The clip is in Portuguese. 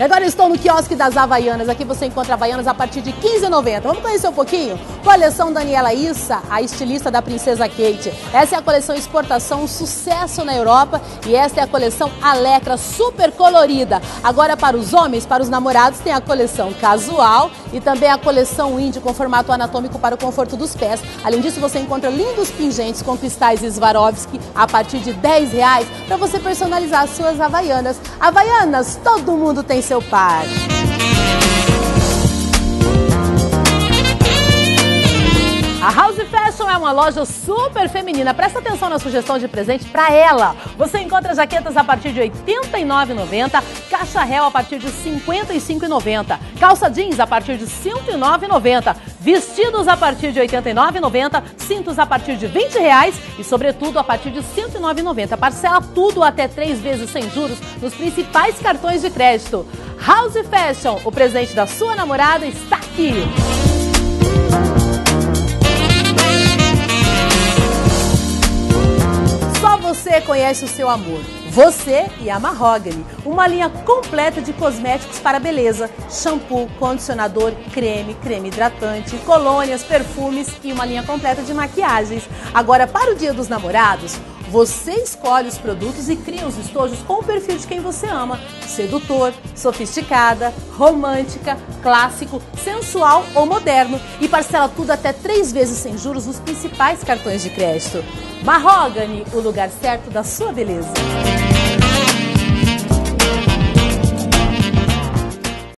E agora estou no quiosque das Havaianas. Aqui você encontra Havaianas a partir de 15,90. Vamos conhecer um pouquinho? Coleção Daniela Issa, a estilista da Princesa Kate. Essa é a coleção exportação, um sucesso na Europa. E esta é a coleção Alecra, super colorida. Agora para os homens, para os namorados, tem a coleção casual e também a coleção índio com formato anatômico para o conforto dos pés. Além disso, você encontra lindos pingentes com cristais Swarovski a partir de 10 reais para você personalizar as suas Havaianas. Havaianas, todo mundo tem seu par. Fashion é uma loja super feminina. Presta atenção na sugestão de presente para ela. Você encontra jaquetas a partir de R$ 89,90, caixa réu a partir de R$ 55,90, calça jeans a partir de R$ 109,90, vestidos a partir de R$ 89,90, cintos a partir de 20 reais e, sobretudo, a partir de R$ 109,90. Parcela tudo até três vezes sem juros nos principais cartões de crédito. House Fashion, o presente da sua namorada está aqui. Você conhece o seu amor. Você e a Mahogany, uma linha completa de cosméticos para beleza, shampoo, condicionador, creme, creme hidratante, colônias, perfumes e uma linha completa de maquiagens. Agora, para o Dia dos Namorados, você escolhe os produtos e cria os estojos com o perfil de quem você ama: sedutor, sofisticada, romântica, clássico, sensual ou moderno. E parcela tudo até três vezes sem juros nos principais cartões de crédito. Mahogany, o lugar certo da sua beleza.